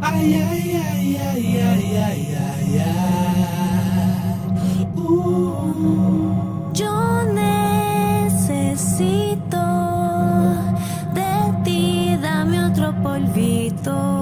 Ay, ay, ay, ay, ay, ay, ay, ay. Uh. Yo necesito de ti, dame otro polvito.